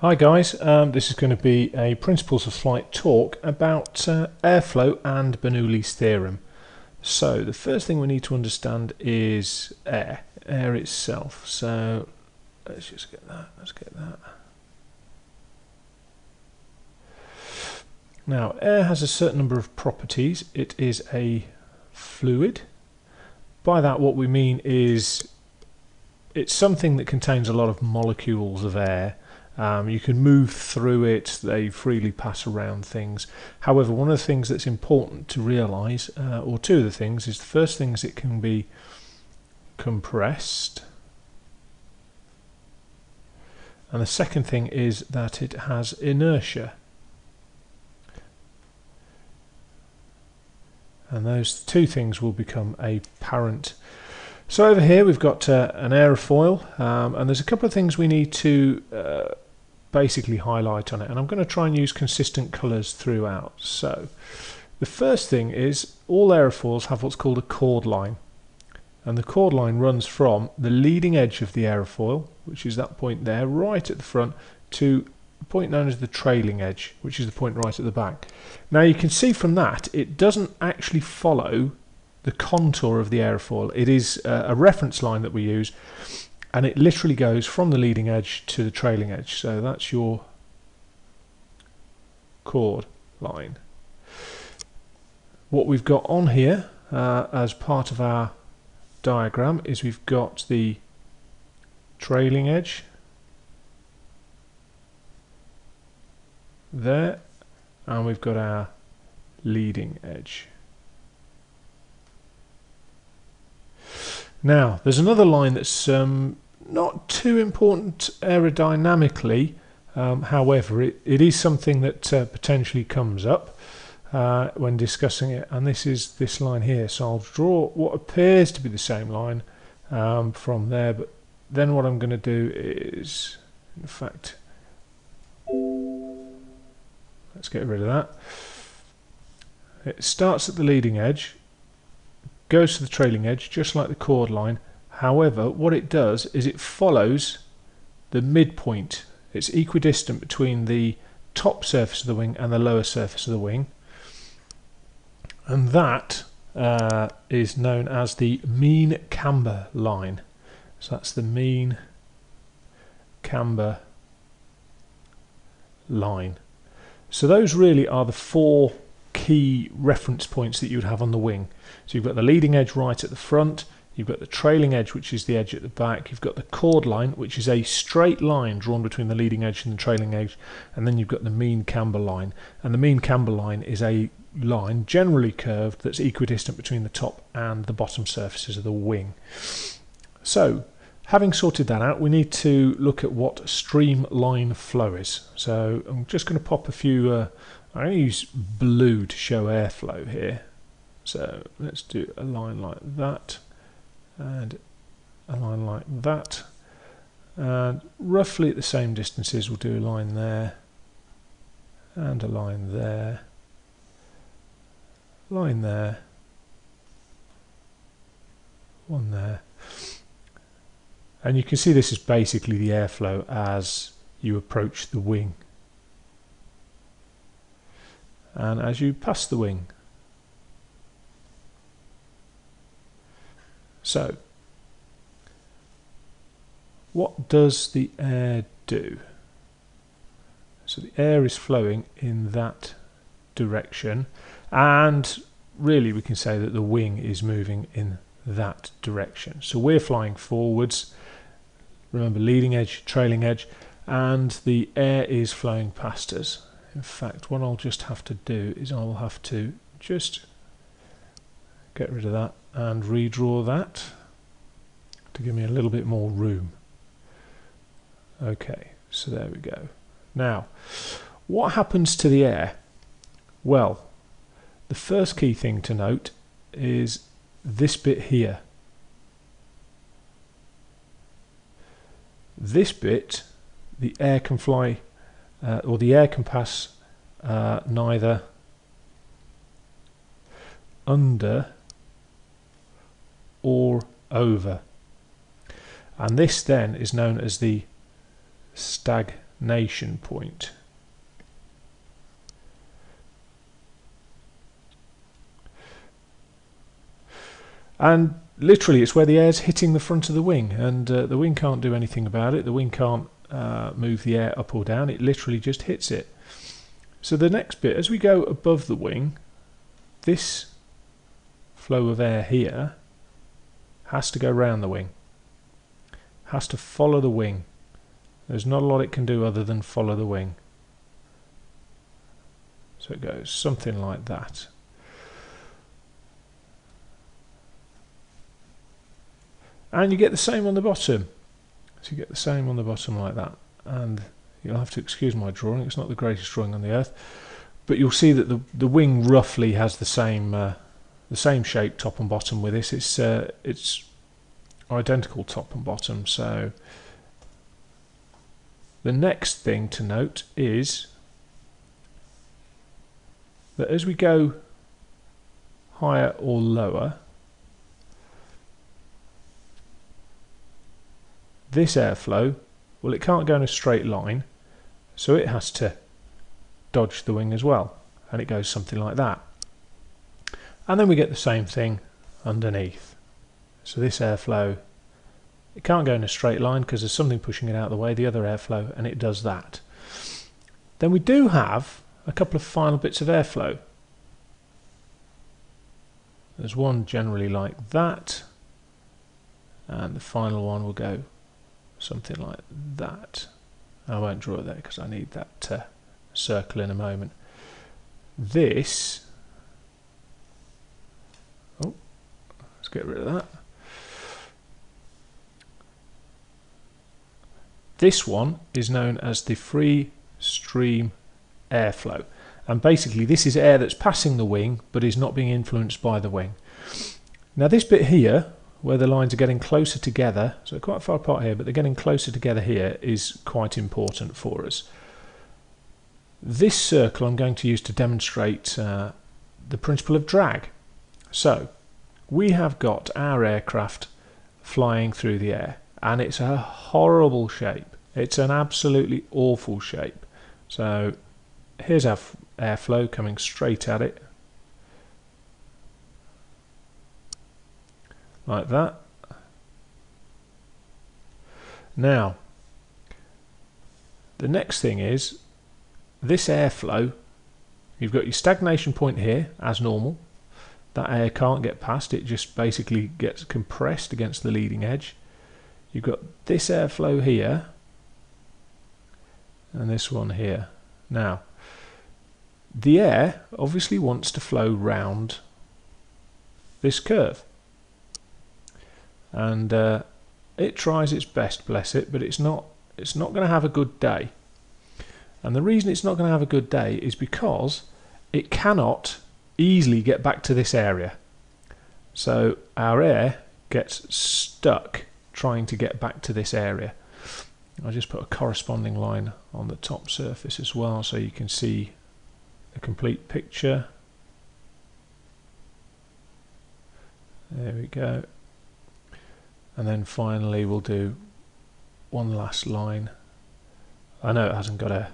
Hi guys, um, this is going to be a Principles of Flight talk about uh, airflow and Bernoulli's theorem. So the first thing we need to understand is air, air itself. So let's just get that, let's get that. Now air has a certain number of properties. It is a fluid. By that what we mean is it's something that contains a lot of molecules of air um, you can move through it, they freely pass around things. However, one of the things that's important to realise, uh, or two of the things, is the first thing is it can be compressed. And the second thing is that it has inertia. And those two things will become apparent. So over here we've got uh, an aerofoil um, and there's a couple of things we need to uh, basically highlight on it and I'm going to try and use consistent colours throughout. So the first thing is all aerofoils have what's called a chord line and the chord line runs from the leading edge of the aerofoil which is that point there right at the front to the point known as the trailing edge which is the point right at the back. Now you can see from that it doesn't actually follow the contour of the aerofoil. It is uh, a reference line that we use and it literally goes from the leading edge to the trailing edge. So that's your chord line. What we've got on here uh, as part of our diagram is we've got the trailing edge there and we've got our leading edge Now, there's another line that's um, not too important aerodynamically, um, however, it, it is something that uh, potentially comes up uh, when discussing it, and this is this line here. So I'll draw what appears to be the same line um, from there, but then what I'm going to do is, in fact, let's get rid of that. It starts at the leading edge goes to the trailing edge just like the chord line. However what it does is it follows the midpoint. It's equidistant between the top surface of the wing and the lower surface of the wing. And that uh, is known as the mean camber line. So that's the mean camber line. So those really are the four key reference points that you would have on the wing. So you've got the leading edge right at the front, you've got the trailing edge which is the edge at the back, you've got the chord line which is a straight line drawn between the leading edge and the trailing edge, and then you've got the mean camber line. And the mean camber line is a line generally curved that's equidistant between the top and the bottom surfaces of the wing. So having sorted that out we need to look at what streamline flow is. So I'm just going to pop a few uh, I'm going to use blue to show airflow here. So let's do a line like that and a line like that. And roughly at the same distances, we'll do a line there and a line there, line there, one there. And you can see this is basically the airflow as you approach the wing and as you pass the wing. So, what does the air do? So the air is flowing in that direction and really we can say that the wing is moving in that direction. So we're flying forwards, remember leading edge, trailing edge, and the air is flowing past us in fact what I'll just have to do is I'll have to just get rid of that and redraw that to give me a little bit more room. Okay so there we go. Now what happens to the air? Well the first key thing to note is this bit here. This bit the air can fly uh, or the air can pass uh, neither under or over and this then is known as the stagnation point. And literally it's where the air's hitting the front of the wing and uh, the wing can't do anything about it. The wing can't uh, move the air up or down. It literally just hits it. So the next bit, as we go above the wing, this flow of air here has to go round the wing, has to follow the wing. There's not a lot it can do other than follow the wing. So it goes something like that. and you get the same on the bottom you get the same on the bottom like that. And you'll have to excuse my drawing it's not the greatest drawing on the earth but you'll see that the the wing roughly has the same uh, the same shape top and bottom with this. It's uh, it's identical top and bottom so the next thing to note is that as we go higher or lower this airflow, well it can't go in a straight line, so it has to dodge the wing as well, and it goes something like that. And then we get the same thing underneath. So this airflow, it can't go in a straight line because there's something pushing it out of the way, the other airflow, and it does that. Then we do have a couple of final bits of airflow. There's one generally like that, and the final one will go something like that. I won't draw it there because I need that uh, circle in a moment. This, oh, let's get rid of that. This one is known as the free stream airflow. And basically this is air that's passing the wing but is not being influenced by the wing. Now this bit here where the lines are getting closer together, so quite far apart here, but they're getting closer together here is quite important for us. This circle I'm going to use to demonstrate uh, the principle of drag. So, we have got our aircraft flying through the air, and it's a horrible shape. It's an absolutely awful shape. So, here's our airflow coming straight at it. Like that. Now, the next thing is this airflow, you've got your stagnation point here as normal. That air can't get past, it just basically gets compressed against the leading edge. You've got this airflow here and this one here. Now, the air obviously wants to flow round this curve and uh, it tries its best, bless it, but it's not it's not going to have a good day. And the reason it's not going to have a good day is because it cannot easily get back to this area. So our air gets stuck trying to get back to this area. I'll just put a corresponding line on the top surface as well so you can see a complete picture. There we go and then finally we'll do one last line. I know it hasn't got a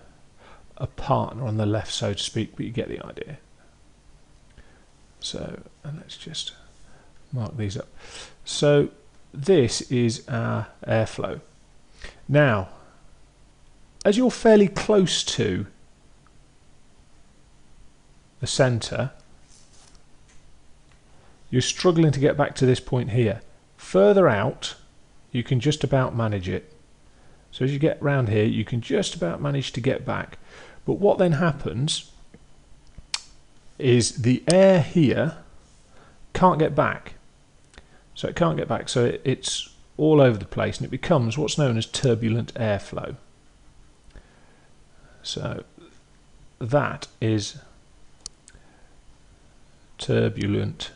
a partner on the left so to speak but you get the idea. So and let's just mark these up. So this is our airflow. Now as you're fairly close to the center you're struggling to get back to this point here Further out, you can just about manage it. So as you get round here, you can just about manage to get back. But what then happens is the air here can't get back. So it can't get back. So it, it's all over the place and it becomes what's known as turbulent airflow. So that is turbulent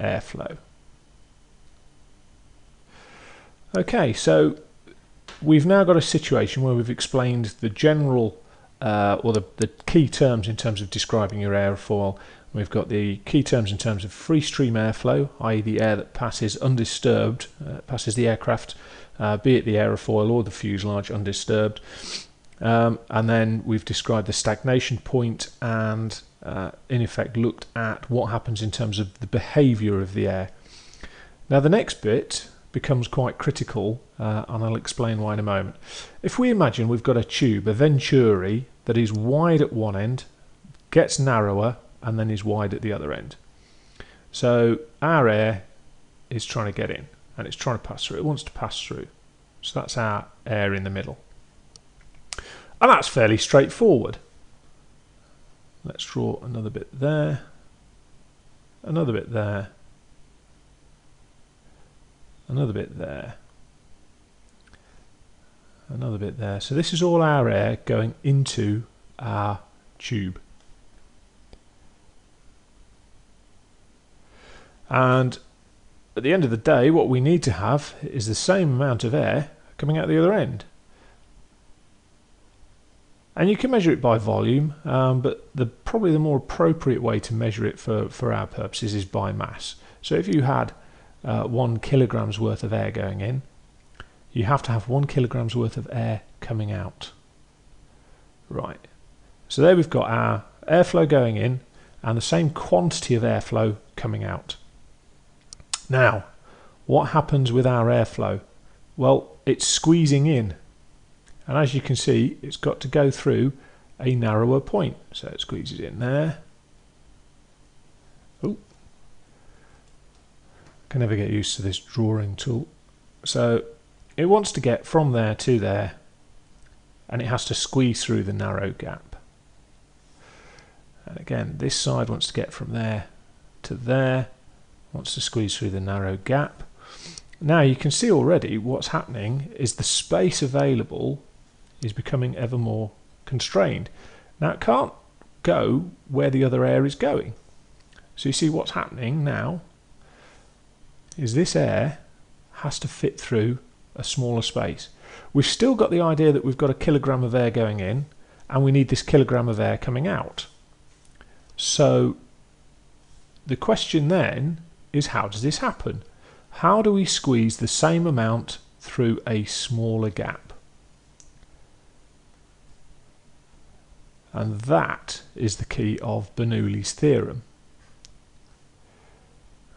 airflow. Okay, so we've now got a situation where we've explained the general uh, or the, the key terms in terms of describing your airfoil. We've got the key terms in terms of free stream airflow, i.e. the air that passes undisturbed, uh, passes the aircraft uh, be it the aerofoil or the fuselage undisturbed. Um, and then we've described the stagnation point and uh, in effect looked at what happens in terms of the behaviour of the air. Now the next bit becomes quite critical uh, and I'll explain why in a moment. If we imagine we've got a tube, a venturi, that is wide at one end, gets narrower and then is wide at the other end. So our air is trying to get in and it's trying to pass through. It wants to pass through. So that's our air in the middle. And that's fairly straightforward. Let's draw another bit there, another bit there, another bit there, another bit there. So this is all our air going into our tube. And at the end of the day, what we need to have is the same amount of air coming out the other end. And you can measure it by volume, um, but the probably the more appropriate way to measure it for, for our purposes is by mass. So if you had uh, one kilograms worth of air going in, you have to have one kilograms worth of air coming out. Right. So there we've got our airflow going in and the same quantity of airflow coming out. Now, what happens with our airflow? Well, it's squeezing in and as you can see it's got to go through a narrower point. So it squeezes in there. Oh can never get used to this drawing tool. So it wants to get from there to there and it has to squeeze through the narrow gap. And again this side wants to get from there to there wants to squeeze through the narrow gap. Now you can see already what's happening is the space available is becoming ever more constrained. Now it can't go where the other air is going. So you see what's happening now is this air has to fit through a smaller space. We've still got the idea that we've got a kilogram of air going in and we need this kilogram of air coming out. So the question then is how does this happen? How do we squeeze the same amount through a smaller gap? And that is the key of Bernoulli's theorem.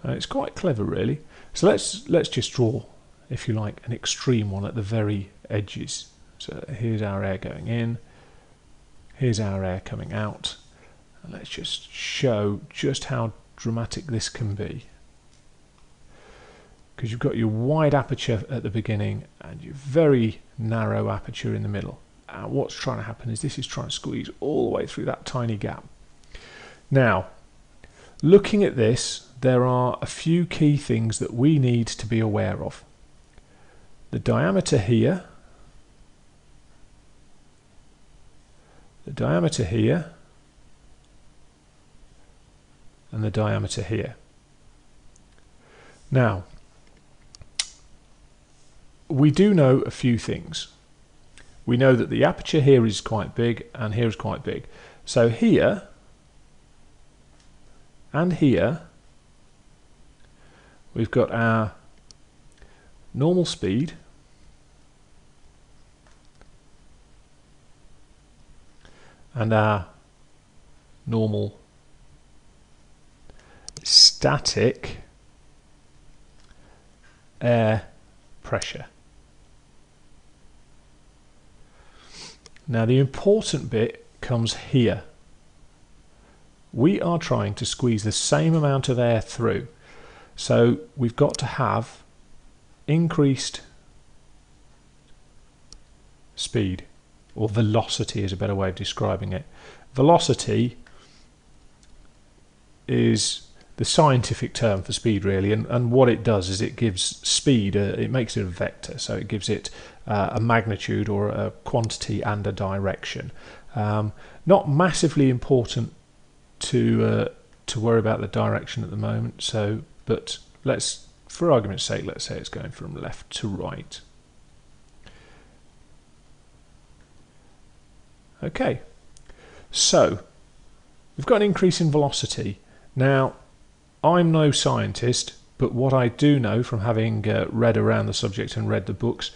Uh, it's quite clever really. So let's let's just draw, if you like, an extreme one at the very edges. So here's our air going in, here's our air coming out. And let's just show just how dramatic this can be. Because you've got your wide aperture at the beginning and your very narrow aperture in the middle. And what's trying to happen is this is trying to squeeze all the way through that tiny gap. Now, looking at this, there are a few key things that we need to be aware of. The diameter here, the diameter here, and the diameter here. Now, we do know a few things we know that the aperture here is quite big and here is quite big. So here and here we've got our normal speed and our normal static air pressure. Now the important bit comes here. We are trying to squeeze the same amount of air through. So we've got to have increased speed or velocity is a better way of describing it. Velocity is the scientific term for speed really and, and what it does is it gives speed uh, it makes it a vector so it gives it uh, a magnitude or a quantity and a direction. Um, not massively important to uh, to worry about the direction at the moment so but let's for argument's sake let's say it's going from left to right. Okay so we've got an increase in velocity. Now I'm no scientist, but what I do know from having uh, read around the subject and read the books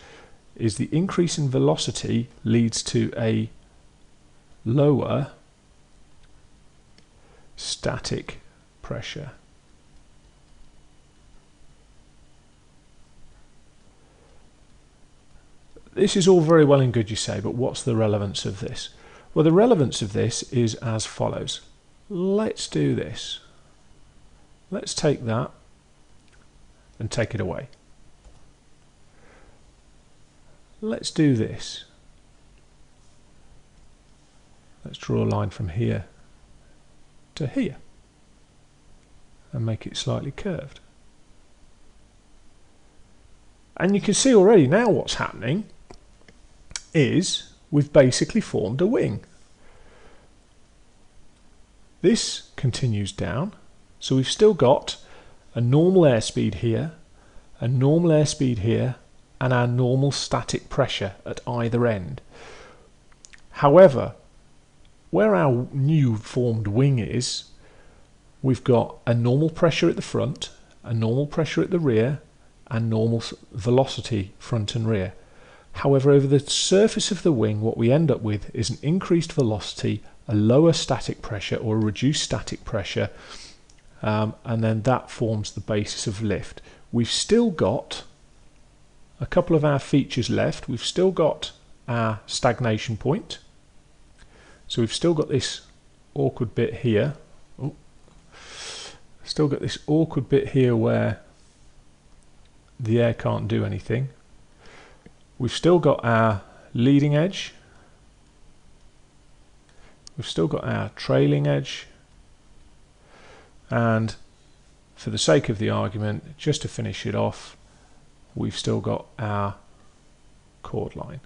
is the increase in velocity leads to a lower static pressure. This is all very well and good, you say, but what's the relevance of this? Well, the relevance of this is as follows. Let's do this. Let's take that and take it away. Let's do this. Let's draw a line from here to here and make it slightly curved. And you can see already now what's happening is we've basically formed a wing. This continues down, so we've still got a normal airspeed here, a normal airspeed here, and our normal static pressure at either end. However, where our new formed wing is, we've got a normal pressure at the front, a normal pressure at the rear, and normal velocity front and rear. However, over the surface of the wing, what we end up with is an increased velocity, a lower static pressure or a reduced static pressure, um, and then that forms the basis of lift. We've still got a couple of our features left. We've still got our stagnation point. So we've still got this awkward bit here. Oh, still got this awkward bit here where the air can't do anything. We've still got our leading edge. We've still got our trailing edge. And for the sake of the argument, just to finish it off, we've still got our chord line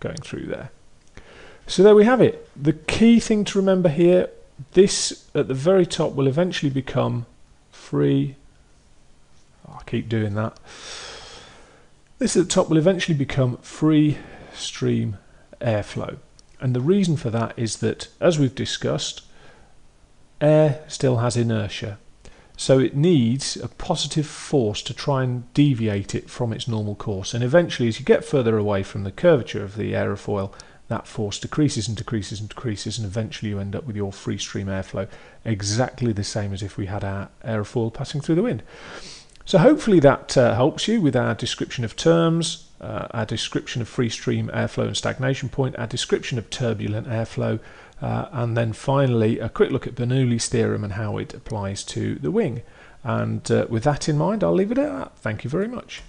going through there. So there we have it. The key thing to remember here, this at the very top will eventually become free. Oh, I keep doing that. This at the top will eventually become free stream airflow. And the reason for that is that, as we've discussed, air still has inertia. So it needs a positive force to try and deviate it from its normal course. And eventually, as you get further away from the curvature of the aerofoil, that force decreases and decreases and decreases, and eventually you end up with your free stream airflow exactly the same as if we had our aerofoil passing through the wind. So hopefully that uh, helps you with our description of terms, uh, our description of free stream airflow and stagnation point, our description of turbulent airflow, uh, and then finally a quick look at Bernoulli's theorem and how it applies to the wing. And uh, with that in mind, I'll leave it at that. Thank you very much.